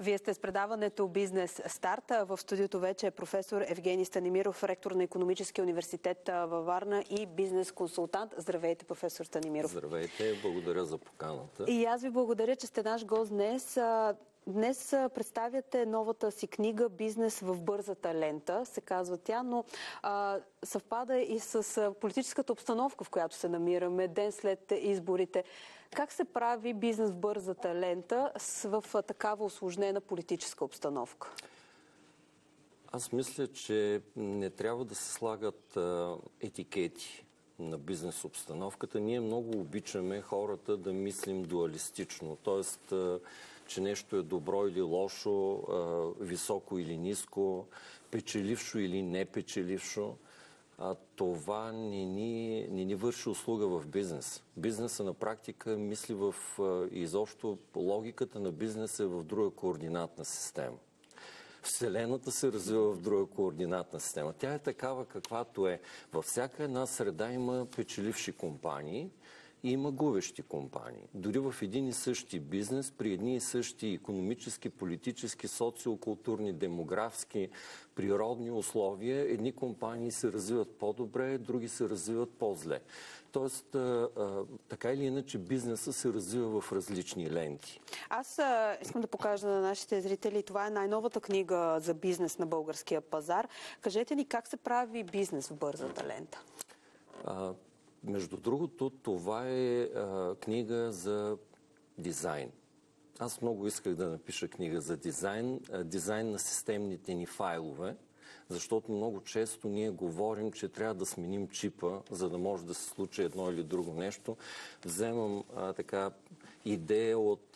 Вие сте с предаването Бизнес Старта. В студиото вече е професор Евгений Станимиров, ректор на Економическия университет във Варна и бизнес консултант. Здравейте, професор Станимиров. Здравейте, благодаря за поканата. И аз ви благодаря, че сте наш гост днес. Днес представяте новата си книга Бизнес в бързата лента, се казва тя, но а, съвпада и с политическата обстановка, в която се намираме ден след изборите. Как се прави бизнес в бързата лента в такава осложнена политическа обстановка? Аз мисля, че не трябва да се слагат а, етикети на бизнес обстановката. Ние много обичаме хората да мислим дуалистично, т.е. че нещо е добро или лошо, високо или ниско, печелившо или непечелившо. А това не ни, не ни върши услуга в бизнес. Бизнеса на практика мисли в изобщо логиката на бизнеса е в друга координатна система. Вселената се развива в друга координатна система. Тя е такава каквато е. Във всяка една среда има печеливши компании и има губещи компании. Дори в един и същи бизнес, при едни и същи економически, политически, социокултурни, демографски, природни условия, едни компании се развиват по-добре, други се развиват по-зле. Тоест, а, а, така или иначе, бизнеса се развива в различни ленти. Аз а, искам да покажа на нашите зрители, това е най-новата книга за бизнес на българския пазар. Кажете ни как се прави бизнес в бързата лента? Между другото, това е книга за дизайн. Аз много исках да напиша книга за дизайн, дизайн на системните ни файлове, защото много често ние говорим, че трябва да сменим чипа, за да може да се случи едно или друго нещо. Вземам а, така идея от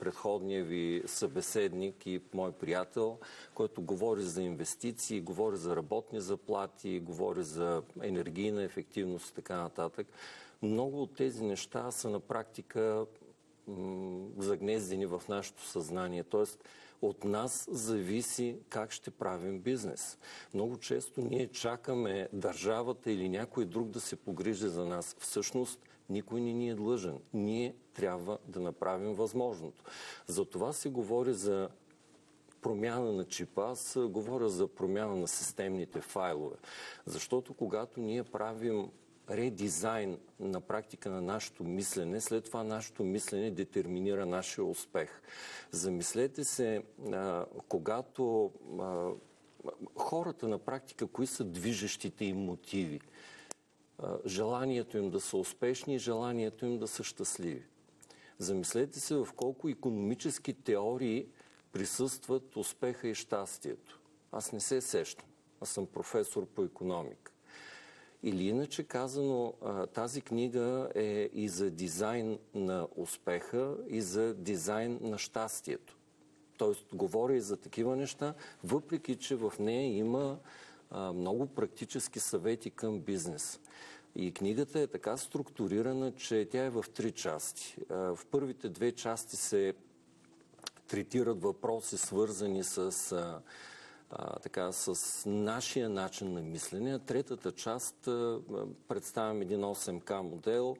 предходния ви събеседник и мой приятел, който говори за инвестиции, говори за работни заплати, говори за енергийна ефективност и така нататък. Много от тези неща са на практика загнездени в нашето съзнание. Тоест, от нас зависи как ще правим бизнес. Много често ние чакаме държавата или някой друг да се погрижи за нас. Всъщност, никой не ни е длъжен. Ние трябва да направим възможното. За това се говори за промяна на чипа, аз говоря за промяна на системните файлове. Защото когато ние правим редизайн на практика на нашето мислене, след това нашето мислене детерминира нашия успех. Замислете се, когато хората на практика, кои са движещите им мотиви? Желанието им да са успешни и желанието им да са щастливи. Замислете се в колко економически теории присъстват успеха и щастието. Аз не се сещам. Аз съм професор по економика. Или иначе казано, тази книга е и за дизайн на успеха, и за дизайн на щастието. Тоест, говоря и за такива неща, въпреки че в нея има много практически съвети към бизнес. И книгата е така структурирана, че тя е в три части. В първите две части се третират въпроси, свързани с а, така, с нашия начин на мислене. Третата част а, представям един 8К модел,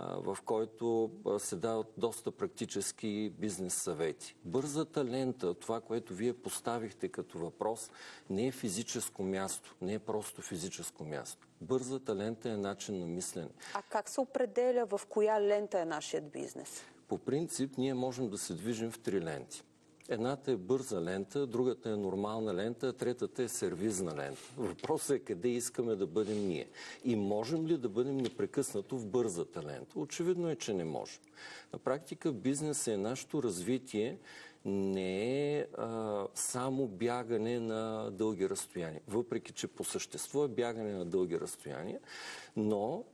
в който се дават доста практически бизнес съвети. Бързата лента, това, което вие поставихте като въпрос, не е физическо място, не е просто физическо място. Бързата лента е начин на мислене. А как се определя в коя лента е нашият бизнес? По принцип, ние можем да се движим в три ленти. Едната е бърза лента, другата е нормална лента, третата е сервизна лента. Въпросът е къде искаме да бъдем ние. И можем ли да бъдем непрекъснато в бързата лента? Очевидно е, че не можем. На практика бизнес е нашето развитие не е а, само бягане на дълги разстояния. Въпреки, че по същество е бягане на дълги разстояния, но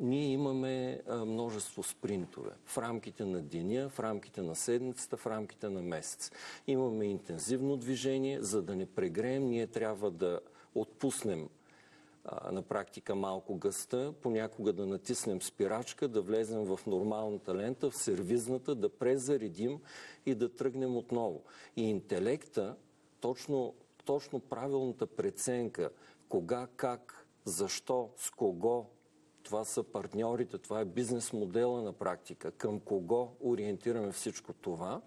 ние имаме множество спринтове в рамките на деня, в рамките на седмицата, в рамките на месец. Имаме интензивно движение, за да не прегреем, ние трябва да отпуснем на практика малко гъста, понякога да натиснем спирачка, да влезем в нормалната лента, в сервизната, да презаредим и да тръгнем отново. И интелекта, точно, точно правилната преценка, кога, как, защо, с кого, това са партньорите, това е бизнес модела на практика. Към кого ориентираме всичко това?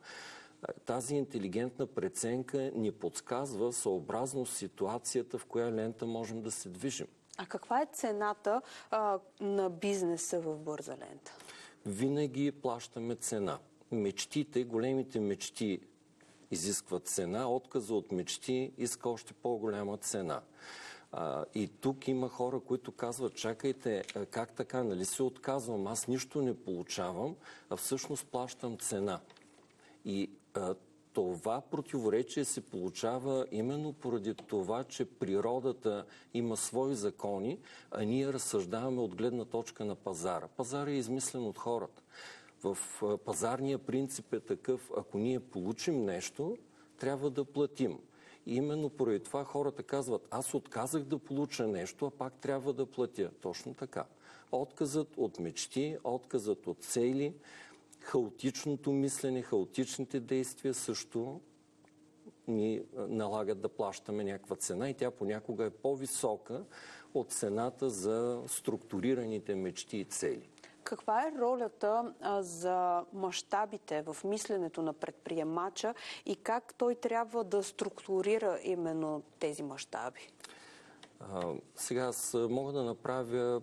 Тази интелигентна преценка ни подсказва съобразно ситуацията, в коя лента можем да се движим. А каква е цената а, на бизнеса в бърза лента? Винаги плащаме цена. Мечтите, големите мечти изискват цена, отказа от мечти иска още по-голяма цена. И тук има хора, които казват, чакайте, как така, нали се отказвам, аз нищо не получавам, а всъщност плащам цена. И това противоречие се получава именно поради това, че природата има свои закони, а ние разсъждаваме от гледна точка на пазара. Пазар е измислен от хората. В пазарния принцип е такъв, ако ние получим нещо, трябва да платим. Именно поради това хората казват, аз отказах да получа нещо, а пак трябва да платя. Точно така. Отказът от мечти, отказът от цели, хаотичното мислене, хаотичните действия също ни налагат да плащаме някаква цена и тя понякога е по-висока от цената за структурираните мечти и цели. Каква е ролята за мащабите в мисленето на предприемача и как той трябва да структурира именно тези мащаби? Сега аз мога да направя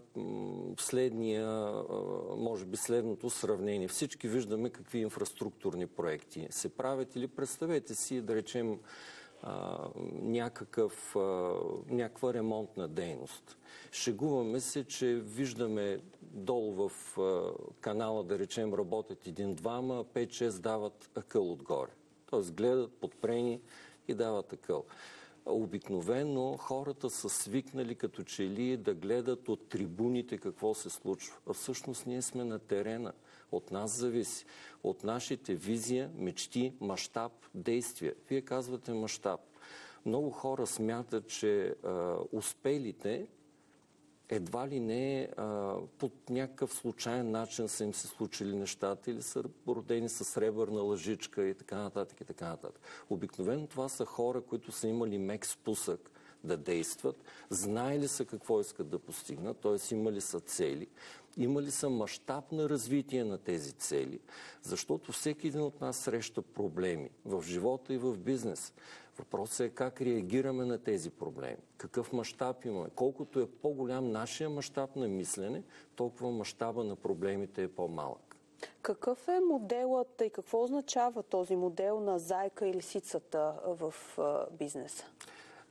следния, може би следното сравнение. Всички виждаме какви инфраструктурни проекти се правят или представете си, да речем, някакъв, някаква ремонтна дейност. Шегуваме се, че виждаме долу в канала, да речем, работят един-двама, 5-6 дават акъл отгоре. Тоест гледат подпрени и дават акъл. Обикновено хората са свикнали като че ли да гледат от трибуните какво се случва. А всъщност ние сме на терена. От нас зависи. От нашите визия, мечти, мащаб, действия. Вие казвате мащаб. Много хора смятат, че а, успелите едва ли не а, под някакъв случайен начин са им се случили нещата или са родени с сребърна лъжичка и така нататък и така нататък. Обикновено това са хора, които са имали мек спусък да действат, знаели са какво искат да постигнат, т.е. имали са цели, имали са мащаб на развитие на тези цели, защото всеки един от нас среща проблеми в живота и в бизнес. Въпросът е как реагираме на тези проблеми, какъв мащаб имаме. Колкото е по-голям нашия мащаб на мислене, толкова мащаба на проблемите е по-малък. Какъв е моделът и какво означава този модел на зайка и лисицата в бизнеса?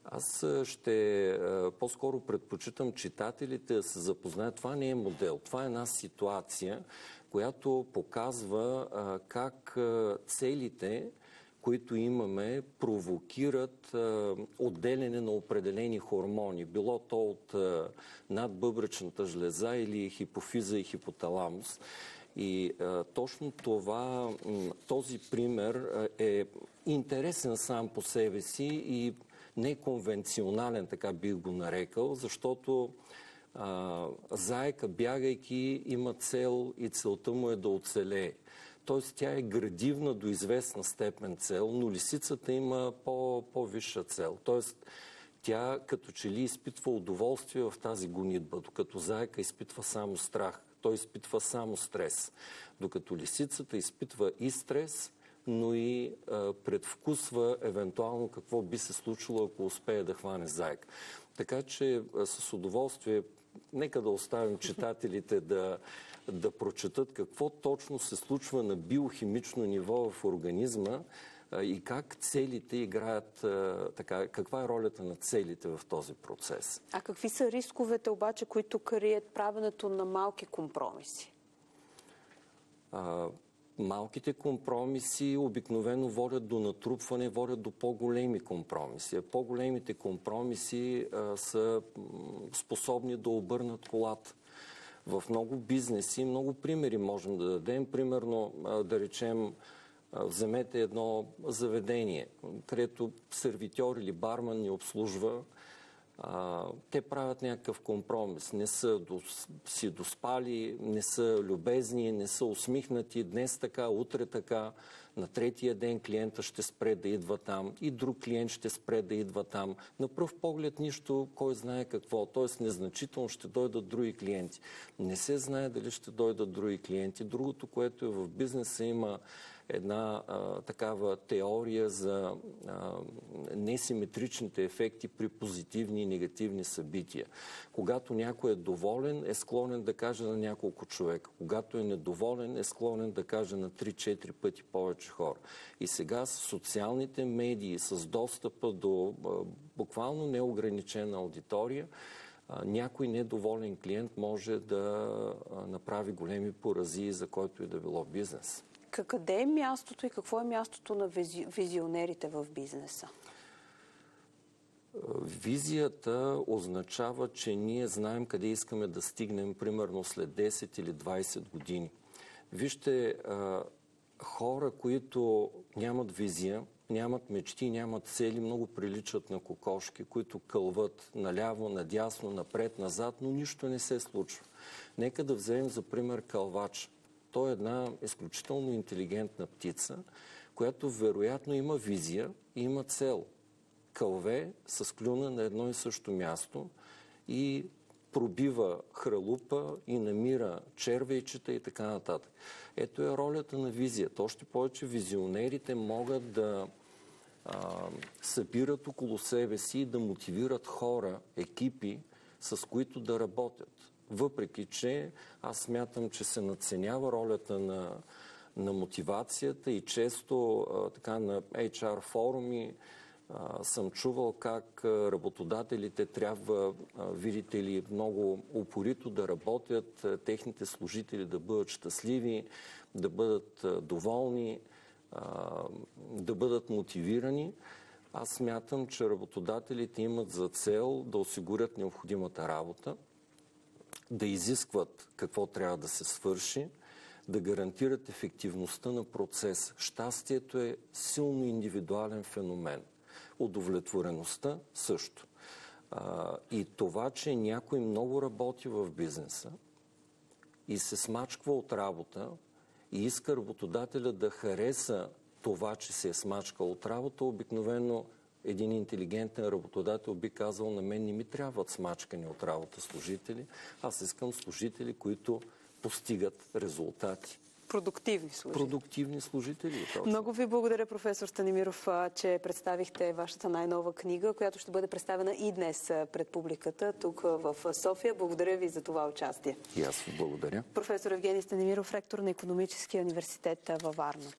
Аз ще по-скоро предпочитам читателите да се запознаят. Това не е модел, това е една ситуация, която показва как целите които имаме, провокират отделяне на определени хормони, било то от а, надбъбречната жлеза или хипофиза и хипоталамус. И а, точно това, този пример е интересен сам по себе си и неконвенционален, така бих го нарекал, защото а, заека, бягайки, има цел и целта му е да оцелее т.е. тя е градивна до известна степен цел, но лисицата има по, по-висша цел. Т.е. тя като че ли изпитва удоволствие в тази гонитба, докато заека изпитва само страх. Той изпитва само стрес. Докато лисицата изпитва и стрес, но и а, предвкусва евентуално какво би се случило, ако успее да хване заек. Така че а, с удоволствие нека да оставим читателите да, да прочетат какво точно се случва на биохимично ниво в организма и как целите играят, така, каква е ролята на целите в този процес. А какви са рисковете обаче, които крият правенето на малки компромиси? А, малките компромиси обикновено водят до натрупване, водят до по-големи компромиси. По-големите компромиси а, са способни да обърнат колата. В много бизнеси, много примери можем да дадем. Примерно, да речем, вземете едно заведение, където сервитьор или барман ни обслужва, те правят някакъв компромис. Не са до, си доспали, не са любезни, не са усмихнати. Днес така, утре така. На третия ден клиента ще спре да идва там и друг клиент ще спре да идва там. На пръв поглед нищо, кой знае какво. Т.е. незначително ще дойдат други клиенти. Не се знае дали ще дойдат други клиенти. Другото, което е в бизнеса има една а, такава теория за а, несиметричните ефекти при позитивни и негативни събития. Когато някой е доволен, е склонен да каже на няколко човека. Когато е недоволен, е склонен да каже на 3-4 пъти повече хора. И сега с социалните медии, с достъпа до буквално неограничена аудитория, някой недоволен клиент може да направи големи порази за който и да било бизнес. Къде е мястото и какво е мястото на визионерите в бизнеса? Визията означава, че ние знаем къде искаме да стигнем, примерно след 10 или 20 години. Вижте, хора, които нямат визия, нямат мечти, нямат цели, много приличат на кокошки, които кълват наляво, надясно, напред, назад, но нищо не се случва. Нека да вземем за пример кълвач. Той е една изключително интелигентна птица, която вероятно има визия и има цел. Кълве с клюна на едно и също място и пробива хралупа и намира червейчета и така нататък. Ето е ролята на визията. Още повече визионерите могат да а, събират около себе си и да мотивират хора, екипи, с които да работят. Въпреки, че аз смятам, че се надценява ролята на, на мотивацията и често а, така на HR форуми съм чувал как работодателите трябва, видите ли, много упорито да работят, техните служители да бъдат щастливи, да бъдат доволни да бъдат мотивирани. Аз смятам, че работодателите имат за цел да осигурят необходимата работа, да изискват какво трябва да се свърши, да гарантират ефективността на процес. Щастието е силно индивидуален феномен. Удовлетвореността също. и това, че някой много работи в бизнеса и се смачква от работа, и иска работодателя да хареса това, че се е смачкал от работа, обикновено един интелигентен работодател би казал, на мен не ми трябват смачкани от работа служители, аз искам служители, които постигат резултати. Продуктивни служители. Продуктивни служители. Точно. Много ви благодаря, професор Станимиров, че представихте вашата най-нова книга, която ще бъде представена и днес пред публиката тук в София. Благодаря ви за това участие. И аз ви благодаря. Професор Евгений Станимиров, ректор на економическия университет във Варна.